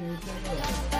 提供み。